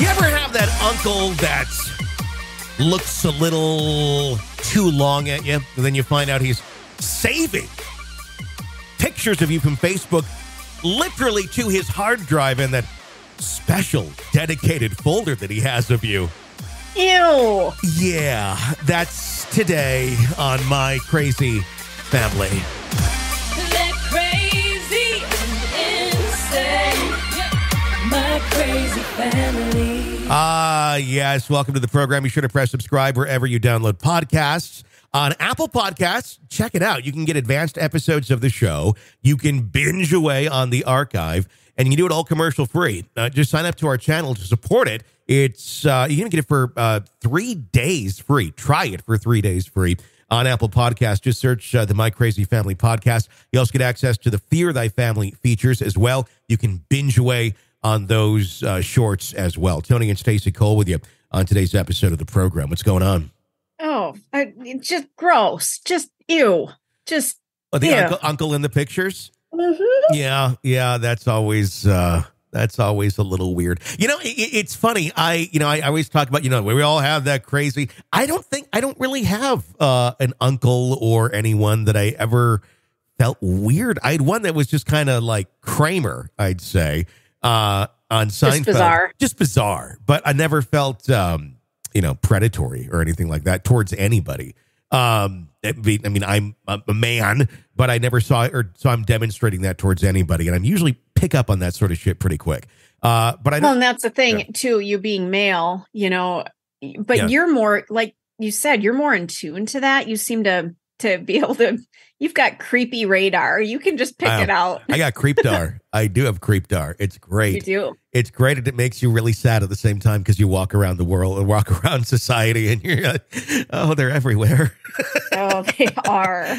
You ever have that uncle that looks a little too long at you, and then you find out he's saving pictures of you from Facebook literally to his hard drive in that special dedicated folder that he has of you? Ew. Yeah, that's today on My Crazy Family. Crazy and insane. My crazy family. Ah, yes. Welcome to the program. You should have pressed subscribe wherever you download podcasts. On Apple Podcasts, check it out. You can get advanced episodes of the show. You can binge away on the archive, and you can do it all commercial free. Uh, just sign up to our channel to support it. It's uh, you can get it for uh, three days free. Try it for three days free on Apple Podcasts. Just search uh, the My Crazy Family podcast. You also get access to the Fear Thy Family features as well. You can binge away on those uh, shorts as well. Tony and Stacy Cole with you on today's episode of the program. What's going on? Oh, I, it's just gross. Just ew. Just Oh, the Yeah. uncle, uncle in the pictures. Mhm. Yeah, yeah, that's always uh that's always a little weird. You know, it, it's funny. I you know I, I always talk about you know we all have that crazy. I don't think I don't really have uh an uncle or anyone that I ever felt weird. I had one that was just kind of like Kramer, I'd say, uh on Seinfeld. bizarre. Just bizarre. But I never felt um you know predatory or anything like that towards anybody. Um, I mean, I mean, I'm a man, but I never saw or so I'm demonstrating that towards anybody, and I'm usually pick up on that sort of shit pretty quick. Uh, but I Well, and that's the thing Yeah. too. You being male, you know, but Yeah. you're more like you said. You're more in tune to that. You seem to to be able to. You've got creepy radar. You can just pick Wow. it out. I got creepdar. I do have creepdar. It's great. You do. It's great, and it makes you really sad at the same time because you walk around the world and walk around society, and you're like, oh, they're everywhere. Oh, they are.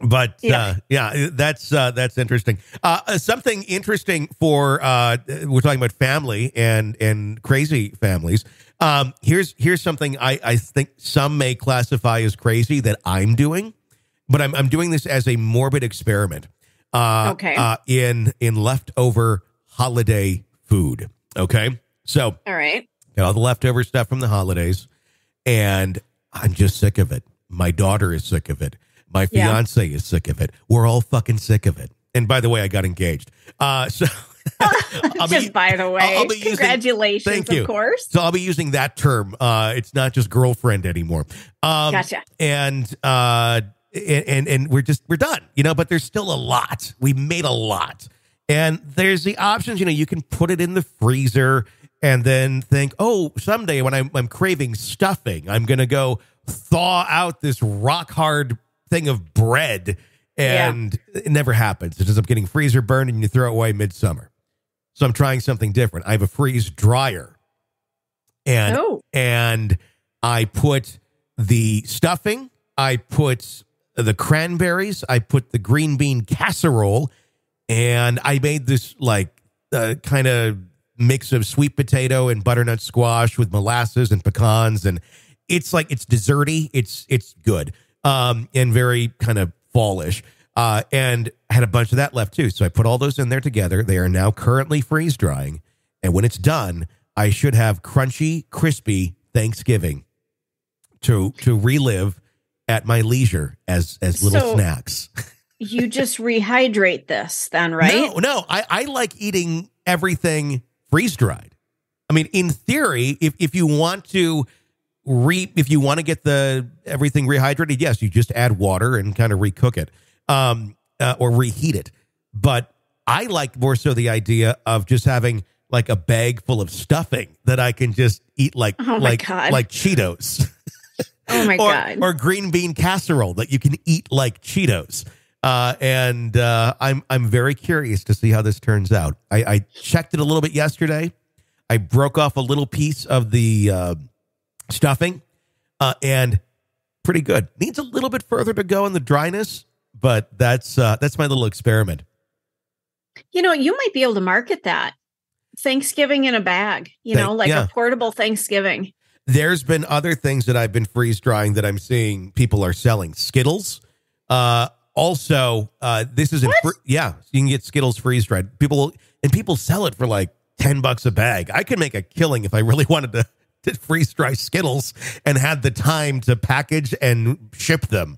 but Yeah. uh, yeah, that's uh, that's interesting. Uh, uh, something interesting for uh, we're talking about family and and crazy families. Um, here's here's something I I think some may classify as crazy that I'm doing, but I'm I'm doing this as a morbid experiment. Uh, Okay. Uh, in in leftover holiday food. Okay, so All right. got all the leftover stuff from the holidays, and I'm just sick of it. My daughter is sick of it. My Yeah. fiance is sick of it. We're all fucking sick of it. And by the way, I got engaged. Uh, so I'll just be, by the way, I'll using- congratulations, thank you. of course. so I'll be using that term. Uh, it's not just girlfriend anymore. Um, Gotcha. And uh, and and and we're just we're done. You know, but there's still a lot. We made a lot, and there's the options. You know, you can put it in the freezer and then think, oh, someday when I'm I'm craving stuffing, I'm gonna go thaw out this rock hard thing of bread. And it never happens. It ends up getting freezer burned and you throw it away midsummer. So I'm trying something different. I have a freeze dryer and Oh, and I put the stuffing, I put the cranberries, I put the green bean casserole, and I made this like uh, kind of mix of sweet potato and butternut squash with molasses and pecans, and it's like it's desserty. It's it's good, um, and very kind of fallish. Uh, and had a bunch of that left too. So I put all those in there together. They are now currently freeze drying. And when it's done, I should have crunchy, crispy Thanksgiving to to relive at my leisure as as little So- snacks. you just rehydrate this then, right? No, no, I, I like eating everything freeze dried. I mean, in theory, if if you want to re if you want to get the everything rehydrated, yes, you just add water and kind of recook it, um, uh, or reheat it. But I like more so the idea of just having like a bag full of stuffing that I can just eat like Oh like God. like Cheetos. Oh my or, god. or green bean casserole that you can eat like Cheetos. Uh, and uh, I'm I'm very curious to see how this turns out. I, I checked it a little bit yesterday. I broke off a little piece of the uh, stuffing, uh, and pretty good. Needs a little bit further to go in the dryness, but that's uh, that's my little experiment. You know, you might be able to market that. Thanksgiving in a bag, you Thank- know, like yeah. a portable Thanksgiving. There's been other things that I've been freeze drying that I'm seeing people are selling. Skittles. Uh, also, uh, this is in fr- yeah, you can get Skittles freeze dried. People and people sell it for like 10 bucks a bag. I could make a killing if I really wanted to, to freeze dry Skittles and had the time to package and ship them.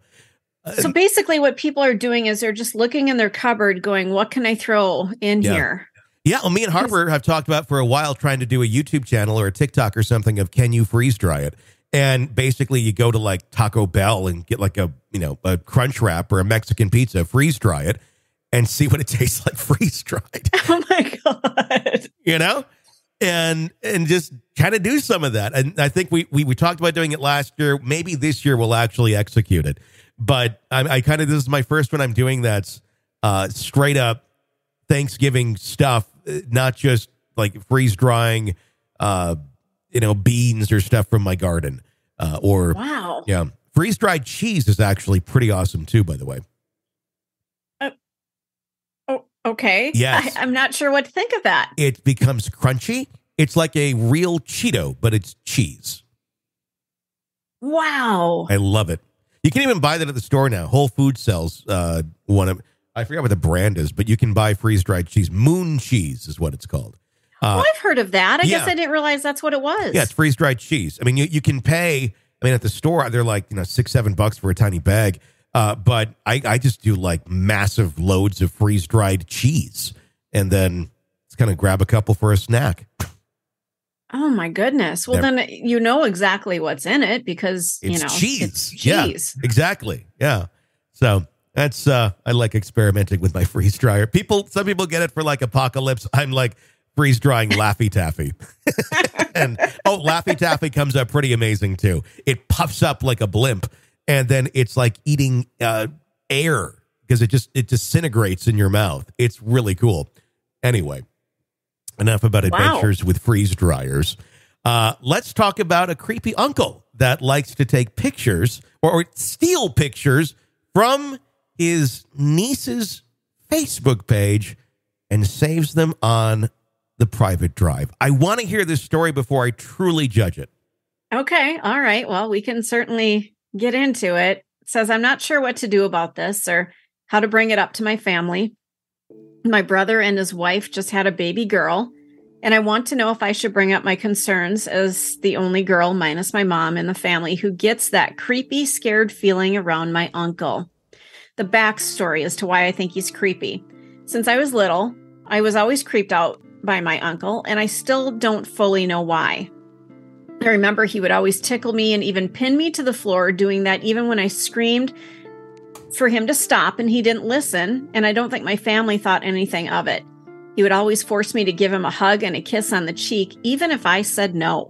So uh, basically, what people are doing is they're just looking in their cupboard, going, "What can I throw in Yeah. here?" Yeah, well, me and Harper have talked about for a while trying to do a YouTube channel or a TikTok or something of can you freeze dry it? And basically, you go to like Taco Bell and get like a you know a crunch wrap or a Mexican pizza, freeze dry it, and see what it tastes like freeze dried. Oh my god! you know and and just kind of do some of that and i think we, we we talked about doing it last year maybe this year we'll actually execute it but i, I kind of this is my first one i'm doing that's uh straight up thanksgiving stuff uh, not just like freeze drying uh you know beans or stuff from my garden uh or Wow. yeah freeze dried cheese is actually pretty awesome too by the way Oh, okay. Yes. I, I'm not sure what to think of that. it becomes crunchy it's like a real cheeto but it's cheese Wow. I love it. You can even buy that at the store now. Whole Foods sells uh, one of. I forget what the brand is, but you can buy freeze dried cheese. Moon cheese is what it's called. Uh, oh, I've heard of that. I guess. I didn't realize that's what it was. yeah, it's freeze dried cheese. I mean, you, you can pay. I mean, at the store they're like you know six seven bucks for a tiny bag. Uh, but I I just do like massive loads of freeze dried cheese, and then it's kind of grab a couple for a snack. Oh my goodness. Well, Never- then you know exactly what's in it because you know cheese. It's Yeah. Exactly. Yeah. So that's uh I like experimenting with my freeze dryer. People some people get it for like apocalypse. I'm like freeze drying Laffy Taffy. and oh, Laffy Taffy comes up pretty amazing too. It puffs up like a blimp and then it's like eating uh air because it just it disintegrates in your mouth. It's really cool. Anyway, enough about Wow. adventures with freeze dryers. Uh, let's talk about a creepy uncle that likes to take pictures or, or steal pictures from his niece's Facebook page and saves them on the private drive. I want to hear this story before I truly judge it. Okay. All right. Well, we can certainly get into it. It says, I'm not sure what to do about this or how to bring it up to my family. My brother and his wife just had a baby girl, and I want to know if I should bring up my concerns as the only girl, minus my mom, in the family who gets that creepy, scared feeling around my uncle. The backstory as to why I think he's creepy. Since I was little, I was always creeped out by my uncle, and I still don't fully know why. I remember he would always tickle me and even pin me to the floor, doing that even when I screamed for him to stop and he didn't listen. And I don't think my family thought anything of it. He would always force me to give him a hug and a kiss on the cheek, even if I said no.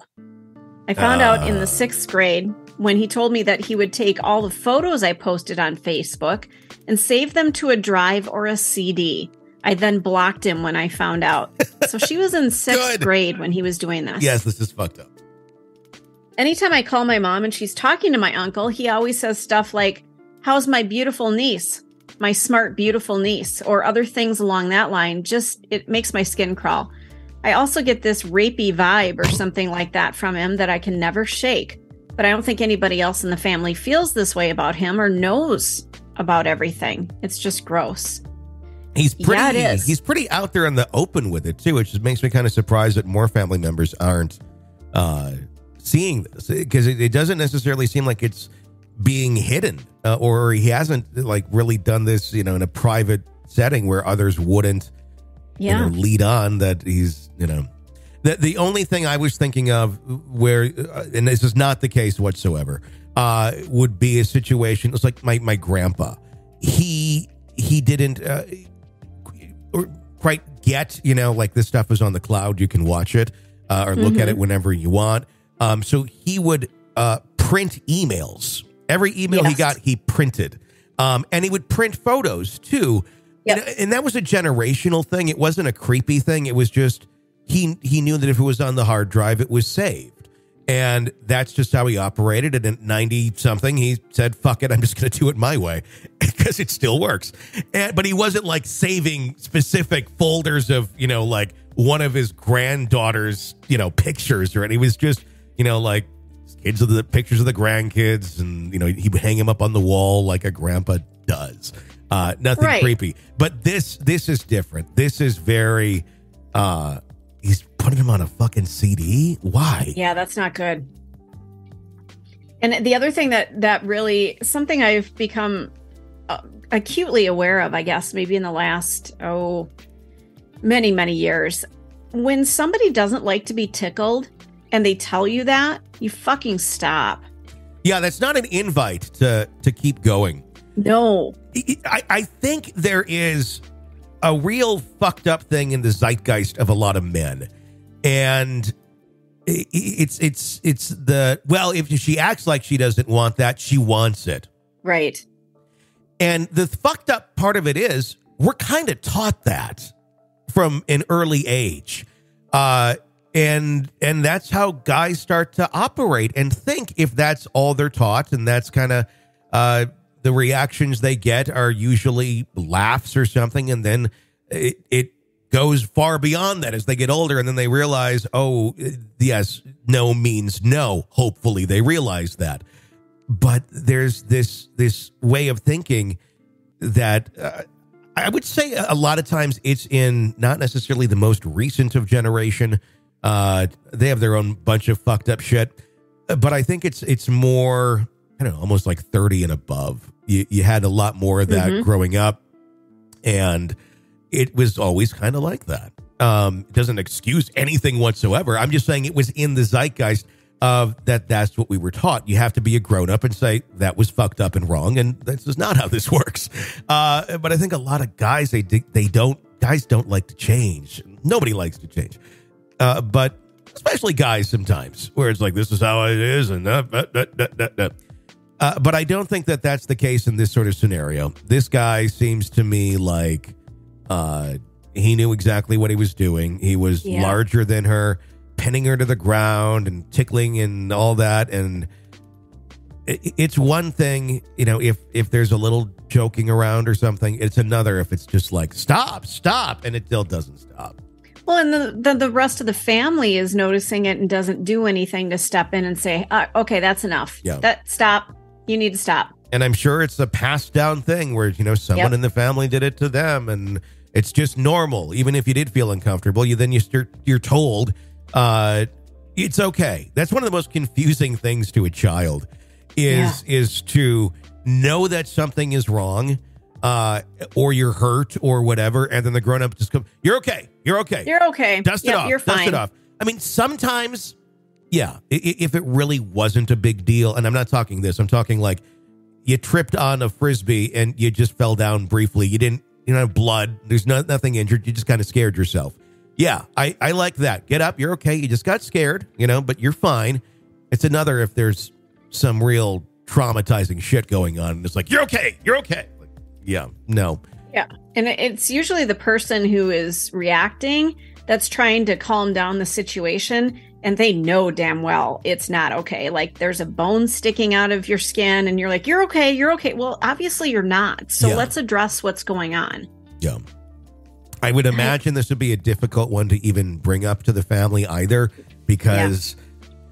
I found out in Ah. the sixth grade when he told me that he would take all the photos I posted on Facebook and save them to a drive or a CD. I then blocked him when I found out. So she was in sixth grade when he was doing this. Yes, this is fucked up. Anytime I call my mom and she's talking to my uncle, he always says stuff like, How's my beautiful niece? My smart, beautiful niece, or other things along that line. Just, it makes my skin crawl. I also get this rapey vibe or something like that from him that I can never shake. But I don't think anybody else in the family feels this way about him or knows about everything. It's just gross. He's pretty. Yeah, it is. He's pretty out there in the open with it too, which just makes me kind of surprised that more family members aren't uh, seeing this because it, it doesn't necessarily seem like it's being hidden, uh, or he hasn't like really done this, you know, in a private setting where others wouldn't, Yeah. you know, lead on. That he's, you know, the the only thing I was thinking of where, uh, and this is not the case whatsoever, uh, would be a situation. It's like my my grandpa. He he didn't. Uh, or quite get, you know, like this stuff is on the cloud. You can watch it uh, or look at it whenever you want. Um, so he would uh, print emails. Every email he got, he printed. Um, and he would print photos too. Yep. And, and that was a generational thing. It wasn't a creepy thing. It was just he he knew that if it was on the hard drive, it was saved. And that's just how he operated. And at 90 something, he said, fuck it, I'm just going to do it my way because it still works. And, but he wasn't like saving specific folders of, you know, like one of his granddaughter's, you know, pictures or anything. He was just, you know, like kids of the pictures of the grandkids. And, you know, he would hang him up on the wall like a grandpa does. Uh, nothing Right. creepy. But this, this is different. This is very, uh, he's putting him on a fucking CD. Why? Yeah, that's not good. And the other thing that that really something I've become uh, acutely aware of, I guess, maybe in the last oh many many years, when somebody doesn't like to be tickled and they tell you that, you fucking stop. Yeah, that's not an invite to to keep going. No. I, I think there is a real fucked up thing in the zeitgeist of a lot of men, and it's it's it's the well, if she acts like she doesn't want that, she wants it. Right. And the fucked up part of it is we're kind of taught that from an early age. Uh and and that's how guys start to operate and think if that's all they're taught and that's kind of uh the reactions they get are usually laughs or something and then it, it goes far beyond that as they get older and then they realize oh yes no means no hopefully they realize that but there's this this way of thinking that uh, I would say a lot of times it's in not necessarily the most recent of generation. Uh, they have their own bunch of fucked up shit, Uh, but I think it's it's more I don't know, almost like thirty and above. You you had a lot more of that Mhm. growing up, and it was always kind of like that. Um, it doesn't excuse anything whatsoever. I'm just saying it was in the zeitgeist of that. That's what we were taught. You have to be a grown up and say that was fucked up and wrong, and this is not how this works. Uh, but I think a lot of guys they they don't guys don't like to change. Nobody likes to change, uh, but especially guys sometimes where it's like this is how it is, and uh, uh, but I don't think that that's the case in this sort of scenario. This guy seems to me like uh, he knew exactly what he was doing. He was Yeah. larger than her, pinning her to the ground and tickling and all that. And it's one thing, you know, if if there's a little joking around or something. It's another if it's just like stop, stop, and it still doesn't stop. Well, and the, the the rest of the family is noticing it and doesn't do anything to step in and say, uh, "Okay, that's enough. Yeah. That stop. You need to stop." And I'm sure it's a passed down thing where, you know, someone Yep. in the family did it to them and it's just normal. Even if you did feel uncomfortable, you then you start, you're told uh, it's okay. That's one of the most confusing things to a child is is to know that something is wrong uh, or you're hurt or whatever. And then the grown up just come, you're okay. You're okay You're okay. dust it off. You're fine. dust it off. I mean, sometimes, yeah, if it really wasn't a big deal, and I'm not talking this, I'm talking like you tripped on a frisbee and you just fell down briefly. You didn't, you know, blood. There's no, nothing injured. You just kind of scared yourself. Yeah, I, I like that. Get up. You're okay. You just got scared, you know, but you're fine. It's another if there's some real traumatizing shit going on. And it's like, you're okay. You're okay. Yeah, no. Yeah. And it's usually the person who is reacting that's trying to calm down the situation. And they know damn well it's not okay. Like there's a bone sticking out of your skin, and you're like, you're okay, you're okay. Well, obviously you're not. So Yeah. let's address what's going on. Yeah. I would imagine this would be a difficult one to even bring up to the family either because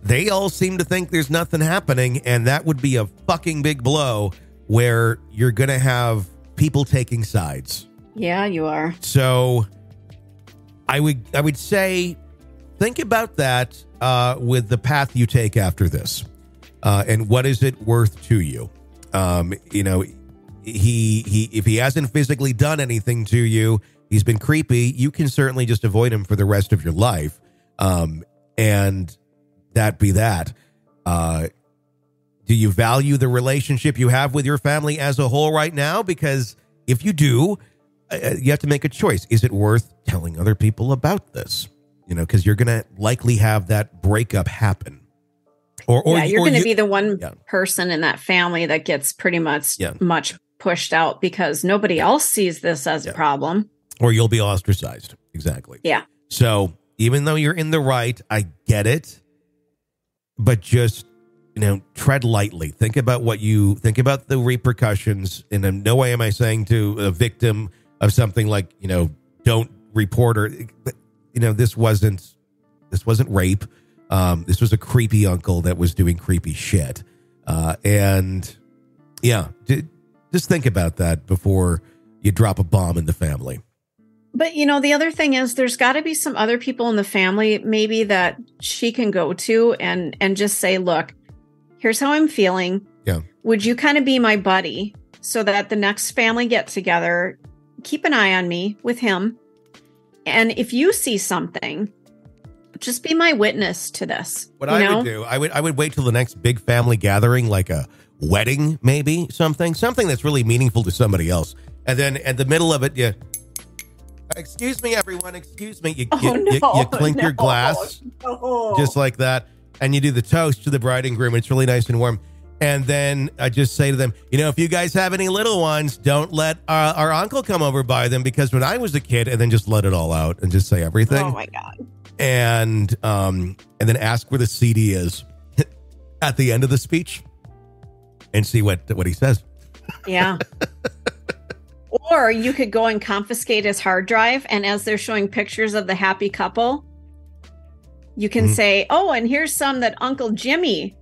they all seem to think there's nothing happening. And that would be a fucking big blow where you're going to have people taking sides. Yeah, you are. So I would I would say think about that uh, with the path you take after this, uh, and what is it worth to you? Um, you know, he he if he hasn't physically done anything to you, he's been creepy. You can certainly just avoid him for the rest of your life, um, and that be that. Uh, do you value the relationship you have with your family as a whole right now? Because if you do, uh, you have to make a choice. Is it worth telling other people about this? You know, because you're going to likely have that breakup happen. Or, or yeah, you're going to you- be the one Yeah. person in that family that gets pretty much Yeah. much pushed out because nobody else sees this as Yeah. a problem. or you'll be ostracized. Exactly. Yeah. So even though you're in the right, I get it, but just you know, tread lightly. Think about what you think about the repercussions. And in no way am I saying to a victim of something like you know, don't report or you know, this wasn't this wasn't rape. Um, this was a creepy uncle that was doing creepy shit. Uh, and yeah, just think about that before you drop a bomb in the family. But you know, the other thing is there's got to be some other people in the family maybe that she can go to and and just say, "Look, here's how I'm feeling. Yeah. Would you kind of be my buddy so that the next family get together, keep an eye on me with him. And if you see something, just be my witness to this. What you I know? would do, I would I would wait till the next big family gathering, like a wedding, maybe something, something that's really meaningful to somebody else, and then at the middle of it, you. Excuse me, everyone. Excuse me. You, Oh, you, you- no, you clink your glass no. just like that, and you do the toast to the bride and groom. It's really nice and warm. And then I just say to them, you know, if you guys have any little ones, don't let our, our uncle come over by them because when I was a kid, and then just let it all out and just say everything Oh my God. and um and then ask where the CD is at the end of the speech and see what what he says. Yeah. or you could go and confiscate his hard drive. And as they're showing pictures of the happy couple, you can Mhm. say, oh, and here's some that Uncle Jimmy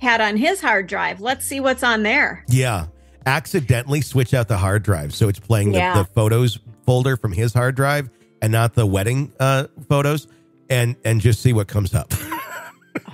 had on his hard drive. Let's see what's on there. Yeah, accidentally switch out the hard drive so it's playing the, Yeah. the photos folder from his hard drive and not the wedding uh photos and and just see what comes up.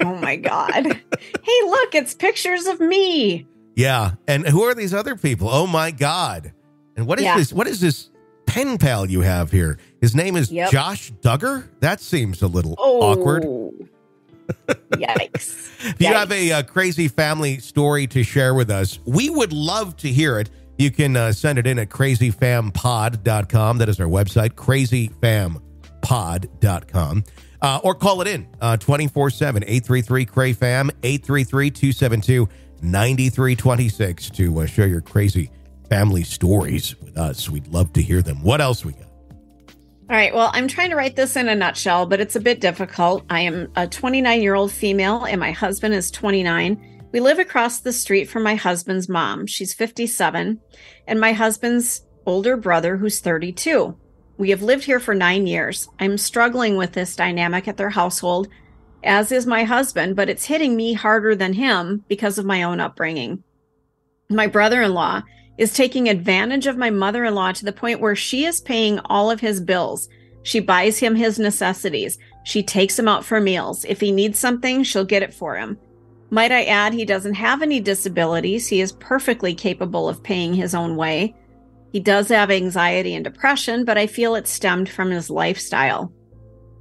Oh my God. hey, look, it's pictures of me. yeah, and who are these other people? Oh my god. And what is Yeah. this what is this pen pal you have here? His name is Yep. Josh Duggar? That seems a little Oh, awkward. Yikes. If you have a, uh crazy family story to share with us, we would love to hear it. You can uh, send it in at crazyfampod.com. That is our website, crazyfampod.com. Uh, or call it in uh, 24 7 833 CRAYFAM 833 272 9326 to uh, share your crazy family stories with us. We'd love to hear them. What else we got? All right. Well, I'm trying to write this in a nutshell, but it's a bit difficult. I am a 29 year old female, and my husband is 29. We live across the street from my husband's mom. She's 57, and my husband's older brother, who's 32. We have lived here for nine years. I'm struggling with this dynamic at their household, as is my husband, but it's hitting me harder than him because of my own upbringing. My brother in law is taking advantage of my mother in law to the point where she is paying all of his bills. She buys him his necessities. She takes him out for meals. If he needs something, she'll get it for him. Might I add, he doesn't have any disabilities. He is perfectly capable of paying his own way. He does have anxiety and depression, but I feel it stemmed from his lifestyle.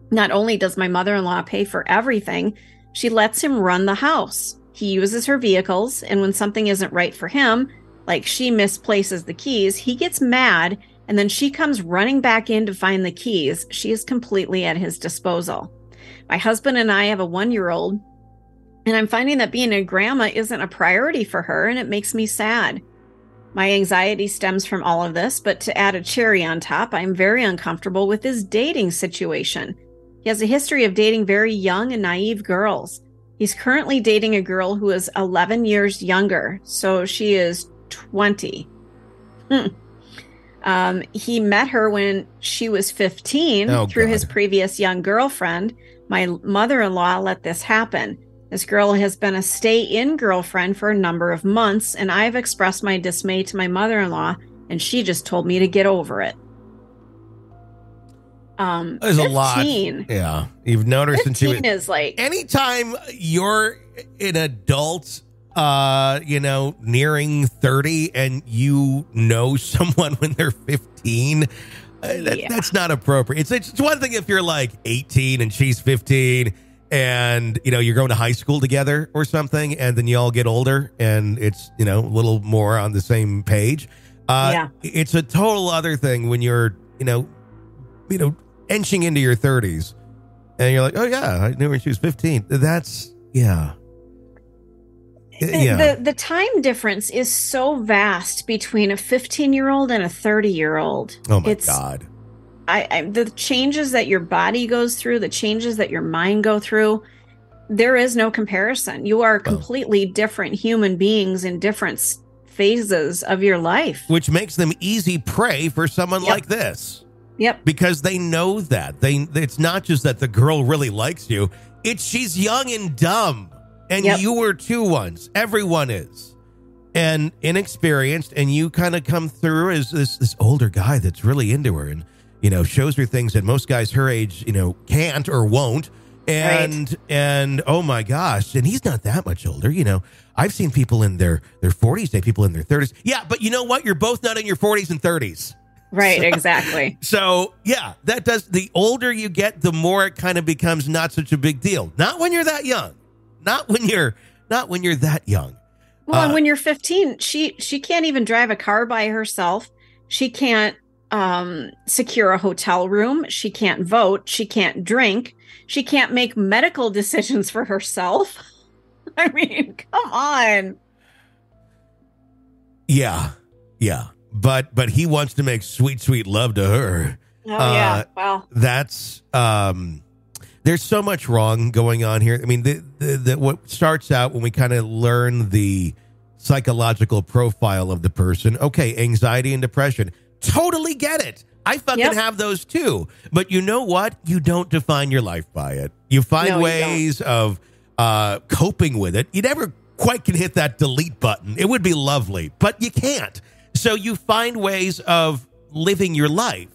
Not only does my mother in law pay for everything, she lets him run the house. He uses her vehicles, and when something isn't right for him, like she misplaces the keys, he gets mad, and then she comes running back in to find the keys. She is completely at his disposal. My husband and I have a one year old, and I'm finding that being a grandma isn't a priority for her, and it makes me sad. My anxiety stems from all of this, but to add a cherry on top, I'm very uncomfortable with his dating situation. He has a history of dating very young and naive girls. He's currently dating a girl who is 11 years younger, so she is 20. Hmm. Um, he met her when she was 15 Oh, through his previous young girlfriend. My mother in law let this happen. This girl has been a stay in girlfriend for a number of months, and I've expressed my dismay to my mother in law, and she just told me to get over it. Um, There's a lot. Yeah. You've known her since you 15 is like, anytime you're an adult uh you know nearing 30 and you know someone when they're 15 uh, that- Yeah. that's not appropriate it's, it's one thing if you're like 18 and she's 15 and you know you're going to high school together or something and then you all get older and it's you know a little more on the same page uh Yeah. it's a total other thing when you're you know you know inching into your 30s and you're like oh yeah i knew when she was 15 that's yeah yeah the the time difference is so vast between a 15 year old and a 30 year old. oh my it's, god I, I the changes that your body goes through, the changes that your mind go through, there is no comparison. You are oh. completely different human beings in different phases of your life. which makes them easy prey for someone Yep. like this Yep. because they know that they it's not just that the girl really likes you it's she's young and dumb and Yep. you were two once everyone is and inexperienced and you kind of come through as this this older guy that's really into her and you know, shows her things that most guys her age, you know, can't or won't. And and oh my gosh, and he's not that much older, you know. I've seen people in their their 40s, date people in their 30s. Yeah, but you know what? You're both not in your 40s and 30s. Right, exactly. So yeah, that does. The older you get, the more it kind of becomes not such a big deal. Not when you're that young. Not when you're not when you're that young. Well, and Uh, when you're 15, she she can't even drive a car by herself. She can't um secure a hotel room. She can't vote. She can't drink. She can't make medical decisions for herself. I mean, come on. Yeah, yeah. But but he wants to make sweet sweet love to her. Oh Uh, yeah. Well, That's um. There's so much wrong going on here. I mean, the, the, the what starts out when we kind of learn the psychological profile of the person. Okay, anxiety and depression. Totally get it. I fucking Yep. have those too. But you know what? You don't define your life by it. You find No, you ways of uh, coping with it. You never quite can hit that delete button. It would be lovely, but you can't. So you find ways of living your life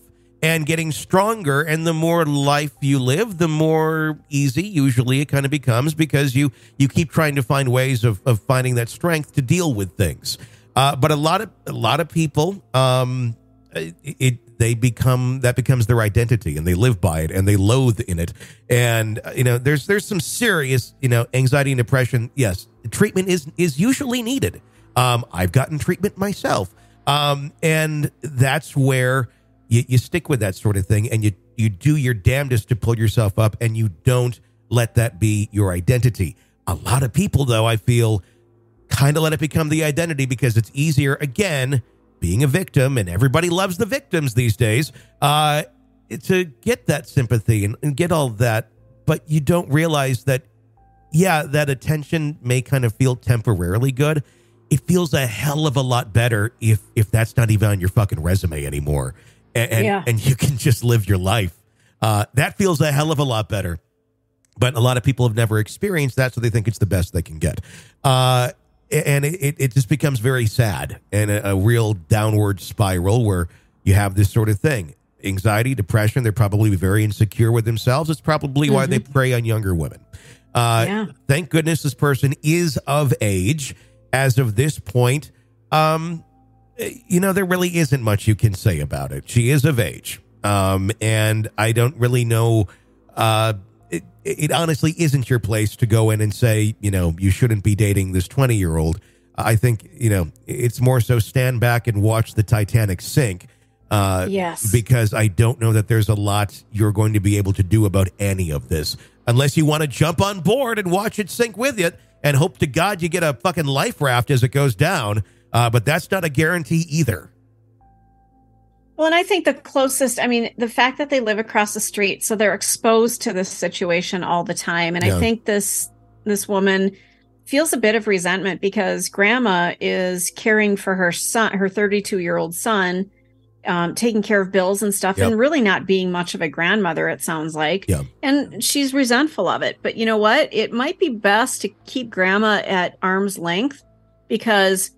and getting stronger. And the more life you live, the more easy usually it kind of becomes because you you keep trying to find ways of, of finding that strength to deal with things. Uh, but a lot of a lot of people, um, it, it they become that becomes their identity and they live by it and they loathe in it. And uh, you know, there's there's some serious you know anxiety and depression. Yes, treatment is is usually needed. Um, I've gotten treatment myself, um, and that's where you, you stick with that sort of thing and you you do your damnedest to pull yourself up and you don't let that be your identity. A lot of people, though, I feel kind of let it become the identity because it's easier again being a victim and everybody loves the victims these days uh to get that sympathy and, and get all that. But you don't realize that yeah that attention may kind of feel temporarily good. It feels a hell of a lot better if if that's not even on your fucking resume anymore and and, Yeah. and you can just live your life uh that feels a hell of a lot better but a lot of people have never experienced that, so they think it's the best they can get. Uh, and it, it just becomes very sad and a, a real downward spiral where you have this sort of thing anxiety, depression. They're probably very insecure with themselves. It's probably why they prey on younger women. Uh, Yeah. Thank goodness this person is of age as of this point. Um, you know, there really isn't much you can say about it. She is of age. Um, and I don't really know. Uh, it, it honestly isn't your place to go in and say, you know, you shouldn't be dating this 20 year old. I think, you know, it's more so stand back and watch the Titanic sink. Uh, Yes. Because I don't know that there's a lot you're going to be able to do about any of this unless you want to jump on board and watch it sink with you and hope to God you get a fucking life raft as it goes down. Uh, but that's not a guarantee either. Well, and I think the closest, I mean, the fact that they live across the street, so they're exposed to this situation all the time. And Yeah. I think this this woman feels a bit of resentment because grandma is caring for her son, her 32 year old son, um, taking care of bills and stuff, Yep. and really not being much of a grandmother, it sounds like. Yeah. And she's resentful of it. But you know what? It might be best to keep grandma at arm's length because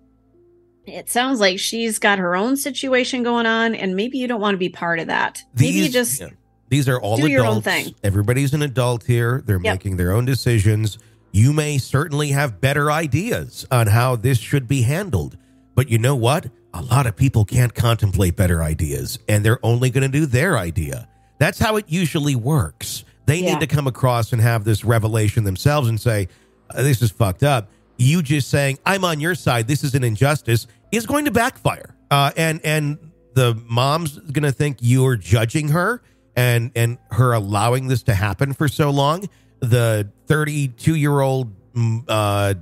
it sounds like she's got her own situation going on, and maybe you don't want to be part of that. maybe you These- just yeah. these are all do your own adults. thing. Everybody's an adult here. They're Yep. making their own decisions. You may certainly have better ideas on how this should be handled. But you know what? A lot of people can't contemplate better ideas, and they're only going to do their idea. That's how it usually works. They Yeah. need to come across and have this revelation themselves and say, "Uh, This is fucked up. You just saying, I'm on your side, this is an injustice, is going to backfire. Uh, and, and the mom's going to think you're judging her and, and her allowing this to happen for so long. The 32 year old uh,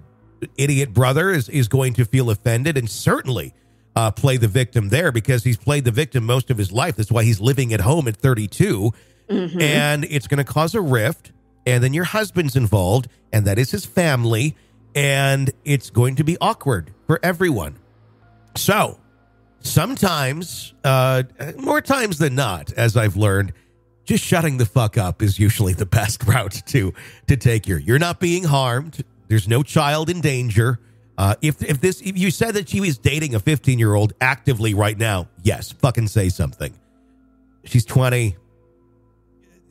idiot brother is, is going to feel offended and certainly uh, play the victim there because he's played the victim most of his life. That's why he's living at home at 32. Mhm. And it's going to cause a rift. And then your husband's involved, and that is his family. And it's going to be awkward for everyone. So sometimes, uh, more times than not, as I've learned, just shutting the fuck up is usually the best route to to take here. You're not being harmed. There's no child in danger. Uh, if if this if you said that she was dating a 15 year old actively right now, yes, fucking say something. she's 20.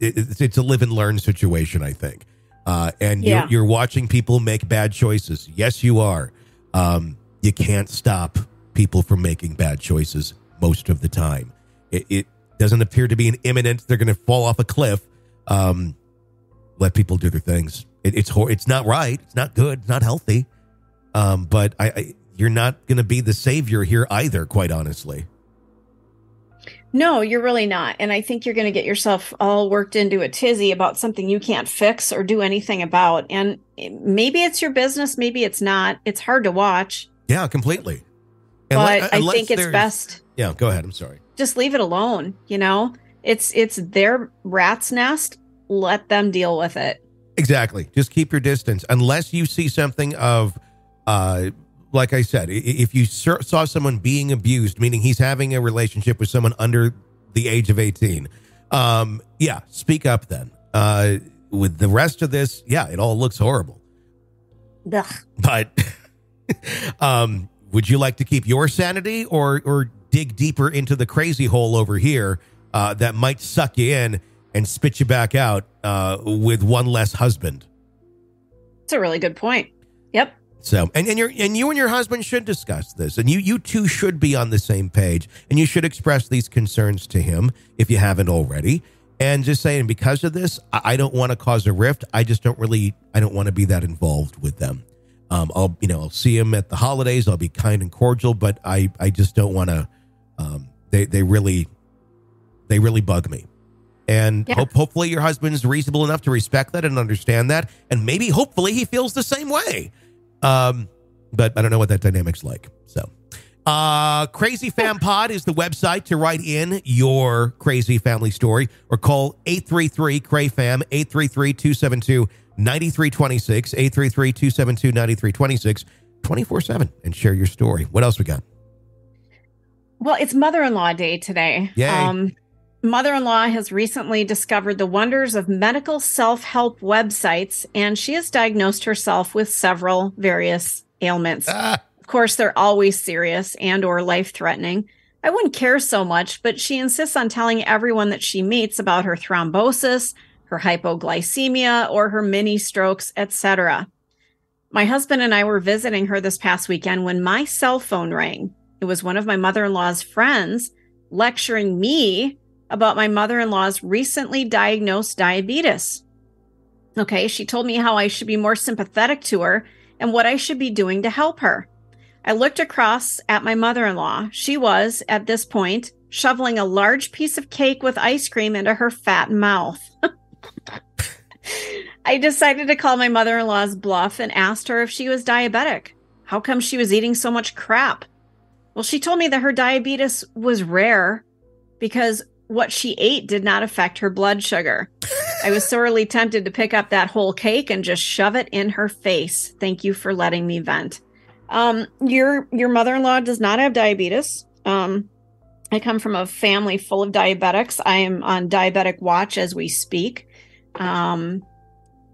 It- It's, it's a live and learn situation, I think. Uh, and Yeah. you're, you're watching people make bad choices. Yes, you are. Um, you can't stop people from making bad choices most of the time. It, it doesn't appear to be an imminent, they're going to fall off a cliff. Um, let people do their things. It, it's hor- it's not right. It's not good. It's not healthy. Um, but I, I you're not going to be the savior here either. Quite honestly. No, you're really not. And I think you're going to get yourself all worked into a tizzy about something you can't fix or do anything about. And maybe it's your business, maybe it's not. It's hard to watch, Yeah, completely. But Unle- I think it's best Yeah, go ahead. I'm sorry. just leave it alone, you know? It's it's their rat's nest. Let them deal with it. Exactly. Just keep your distance unless you see something of, uh, like I said, if you saw someone being abused, meaning he's having a relationship with someone under the age of 18, um, yeah, speak up then. Uh, with the rest of this, yeah, it all looks horrible. Ugh. But um, would you like to keep your sanity or or dig deeper into the crazy hole over here uh, that might suck you in and spit you back out uh, with one less husband? That's a really good point. Yep. So, and and, your and you and your husband should discuss this, and you you two should be on the same page, and you should express these concerns to him if you haven't already, and just saying because of this, I, I don't want to cause a rift. I just don't really, I don't want to be that involved with them. Um, I'll you know I'll see him at the holidays. I'll be kind and cordial, but I I just don't want to. Um, they they really, they really bug me. And Yeah. hope, hopefully your husband's reasonable enough to respect that and understand that, and maybe hopefully he feels the same way. Um, but I don't know what that dynamic's like. So, uh, Crazy Fam Pod is the website to write in your crazy family story or call 833 Cray Fam 833 272 9326 833 272 9326 24 7 and share your story. What else we got? Well, it's mother-in-law day today. Yay. Um, mother-in-law has recently discovered the wonders of medical self-help websites, and she has diagnosed herself with several various ailments. Ah, Of course, they're always serious and or life-threatening. I wouldn't care so much, but she insists on telling everyone that she meets about her thrombosis, her hypoglycemia, or her mini strokes, etc. My husband and I were visiting her this past weekend when my cell phone rang. It was one of my mother-in-law's friends lecturing me about my mother-in-law's recently diagnosed diabetes. Okay, she told me how I should be more sympathetic to her and what I should be doing to help her. I looked across at my mother in law. She was, at this point, shoveling a large piece of cake with ice cream into her fat mouth. I decided to call my mother in law's bluff and asked her if she was diabetic. How come she was eating so much crap? Well, she told me that her diabetes was rare because what she ate did not affect her blood sugar. I was sorely tempted to pick up that whole cake and just shove it in her face. Thank you for letting me vent. Um, your your mother-in-law does not have diabetes. Um, I come from a family full of diabetics. I am on diabetic watch as we speak. Um,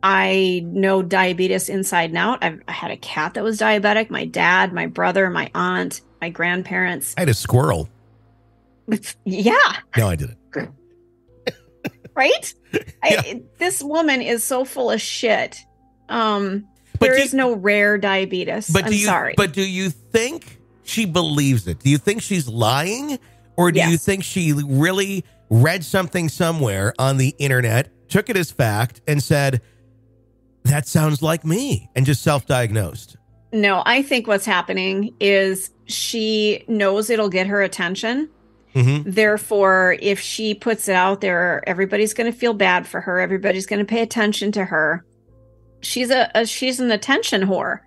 I know diabetes inside and out. I've, I had a cat that was diabetic. My dad, my brother, my aunt, my grandparents. I had a squirrel. Yeah, No, I didn't. right. Yeah. I, this woman is so full of shit. Um, But there is no rare diabetes. But I'm do you, sorry. But do you think she believes it? Do you think she's lying, or do you think she really read something somewhere on the internet, took it as fact, and said, "That sounds like me," and just self-diagnosed? No, I think what's happening is she knows it'll get her attention. hmm Therefore, if she puts it out there, everybody's going to feel bad for her. Everybody's going to pay attention to her. She's a, a she's an attention whore,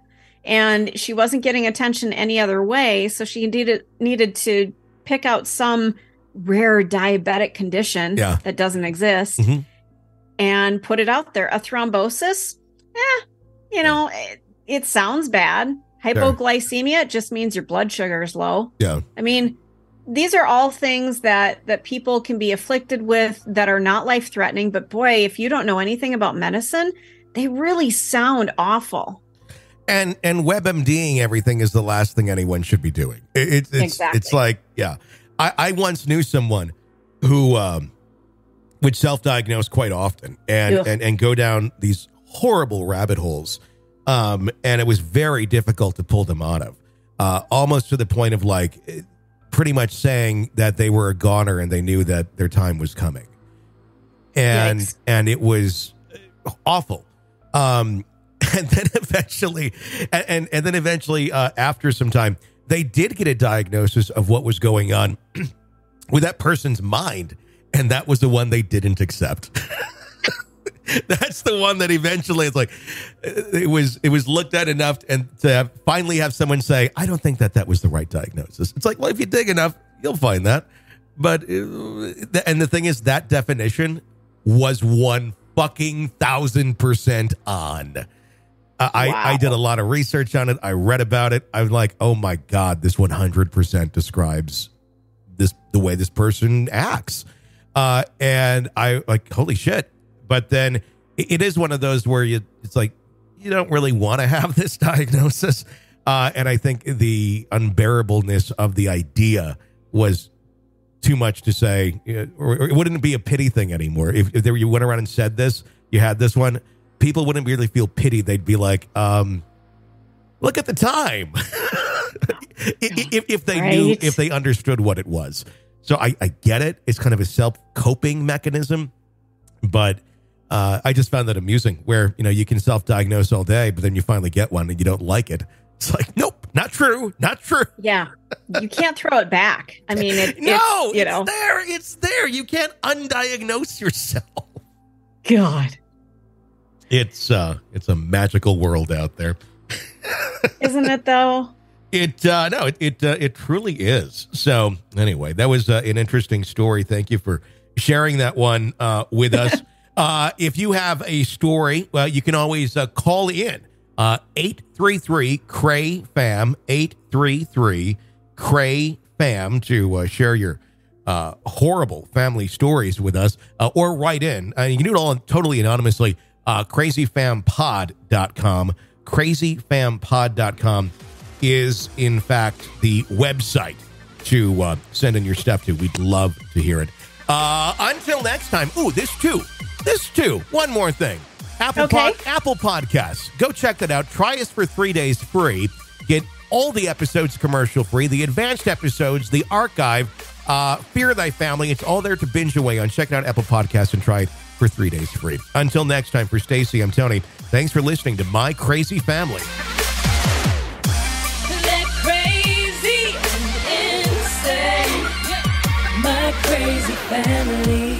and she wasn't getting attention any other way. So she needed needed to pick out some rare diabetic condition Yeah. that doesn't exist Mhm. And put it out there. A thrombosis, eh, you know, it, it sounds bad. Hypoglycemia just means your blood sugar is low. Yeah. I mean, these are all things that that people can be afflicted with that are not life threatening. But boy, if you don't know anything about medicine, they really sound awful. And and WebMDing everything is the last thing anyone should be doing. It, it's it's Exactly. it's like yeah. I, I once knew someone who um, would self-diagnose quite often and, and and go down these horrible rabbit holes. Um, and it was very difficult to pull them out of, uh, almost to the point of like eh, pretty much saying that they were a goner and they knew that their time was coming. And Yikes. and it was uh, awful. Um, and then eventually, and and, and then eventually, uh, after some time, they did get a diagnosis of what was going on with that person's mind, and that was the one they didn't accept. That's the one that eventually it's like it was it was looked at enough and to have, finally have someone say I don't think that that was the right diagnosis. It's like well if you dig enough you'll find that. But uh, and the thing is that definition was one fucking thousand percent on. I, I Wow. I did a lot of research on it. I read about it. I'm like, oh my god, this one hundred percent describes this the way this person acts. Uh, and I like holy shit. But then it- is one of those where you it's like you don't really want to have this diagnosis. Uh, and I think the unbearableness of the idea was too much to say, or, or it wouldn't be a pity thing anymore. If, if there, you went around and said this, you had this one, people wouldn't really feel pity. They'd be like, um, look at the time. if, if they knew, if they understood what it was. So I, I get it. It's kind of a self coping mechanism, but uh, I just found that amusing where, you know, you can self diagnose all day, but then you finally get one and you don't like it. It's like, nope, not true, not true. Yeah. You can't throw it back. I mean, it, No, it's, you it's know, there. It's there. You can't undiagnose yourself. God, It's uh it's a magical world out there. isn't it though? It uh no, it it uh, it truly is. So anyway, that was uh, an interesting story. Thank you for sharing that one uh with us. uh if you have a story, well you can always uh, call in uh 833 Cray Fam 833 Cray Fam to uh, share your uh, horrible family stories with us uh, or write in. Uh, you can do it all totally anonymously. Uh, crazyfampod.com. Crazyfampod.com is, in fact, the website to uh, send in your stuff to. We'd love to hear it. Uh, until next time. Ooh, this too. This too. One more thing. Apple Okay. Pod, Apple Podcasts. Go check that out. Try us for three days free. Get all the episodes commercial free, the advanced episodes, the archive, uh, Fear Thy Family. It's all there to binge away on. Check it out Apple Podcasts and try it for three days free. Until next time, for Stacy, I'm Tony. Thanks for listening to My Crazy Family. Crazy family.